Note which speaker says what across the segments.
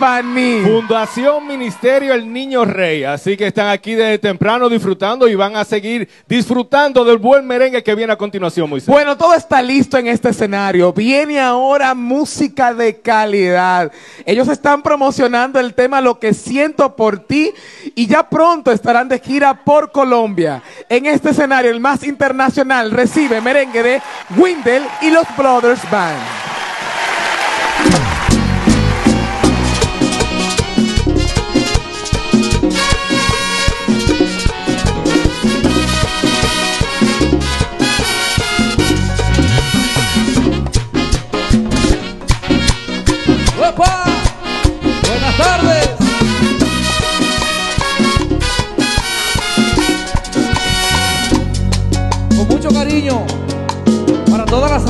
Speaker 1: Fundación Ministerio El Niño Rey. Así que están aquí desde temprano disfrutando y van a seguir disfrutando del buen merengue que viene a continuación, Moisés.
Speaker 2: Bueno, todo está listo en este escenario. Viene ahora música de calidad. Ellos están promocionando el tema Lo que siento por ti y ya pronto estarán de gira por Colombia. En este escenario, el más internacional recibe merengue de Windel y los Brothers Band.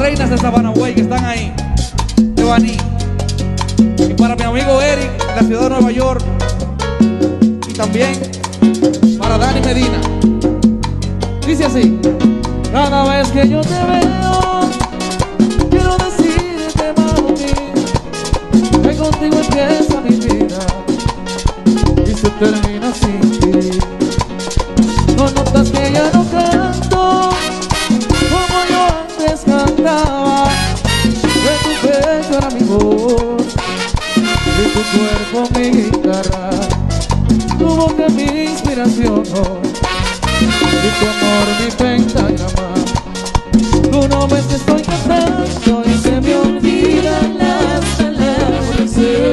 Speaker 3: Reinas de Sabanagüey que están ahí, Baní. Y para mi amigo Eric de la ciudad de Nueva York. Y también para Dani Medina. Dice así. Cada vez que yo te veo, quiero decirte, mami, que contigo empieza mi vida y se termina sin ti. No notas que y tu amor mi pentagrama. Tú no ves que estoy cantando y se me olvidan las palabras que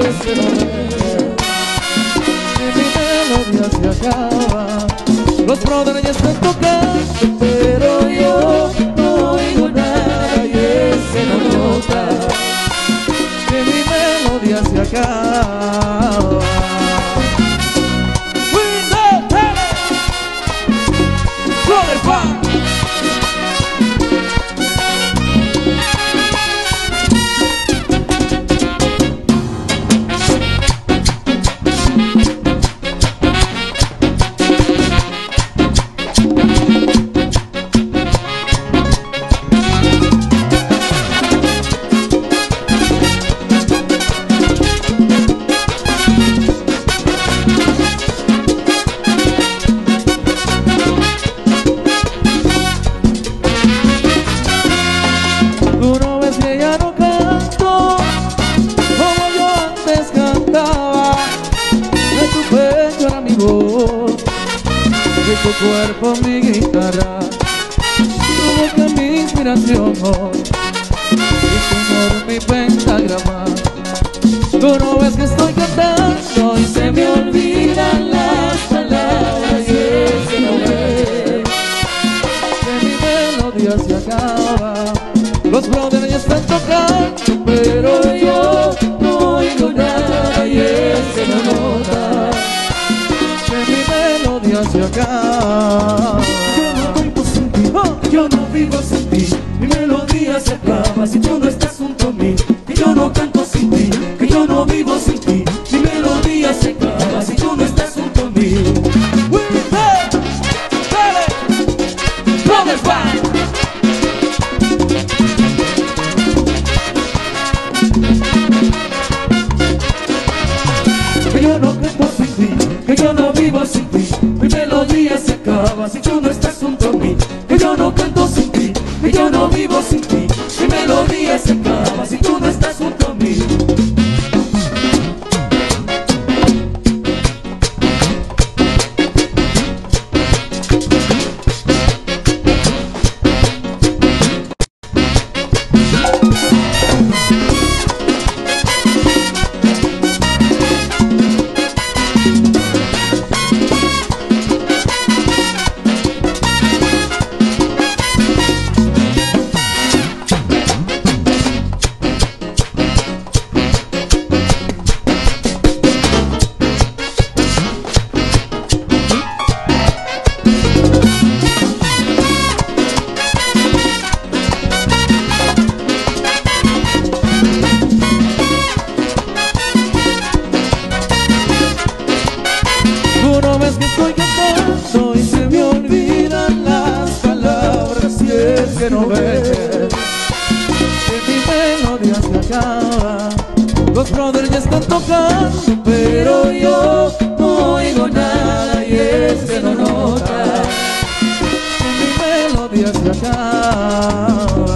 Speaker 3: mi melodía se acaba. Los brothers ya están tocando, pero yo no oigo nada y ese no nota que mi melodía se acaba. Que tu cuerpo mi guitarra, tu boca mi inspiración y tu amor mi pentagrama. Tú no ves que estoy cantando y se me olvidan las palabras y ese no ve que mi melodía se acaba. Los brothers ya están tocando, pero yo se acaba.
Speaker 4: Yo no canto sin ti, yo no vivo sin ti. Mi melodía se acaba si tú no estás junto a mí. Que yo no canto sin ti, que yo no vivo sin ti. Mi melodía se acaba si tú no estás junto a mí. Que yo no canto sin ti, que yo no soy y se me olvidan las palabras si es que no ves que mi melodía se acaba los brothers ya están
Speaker 3: tocando pero yo no oigo nada y es que no nota. Que mi melodía se acaba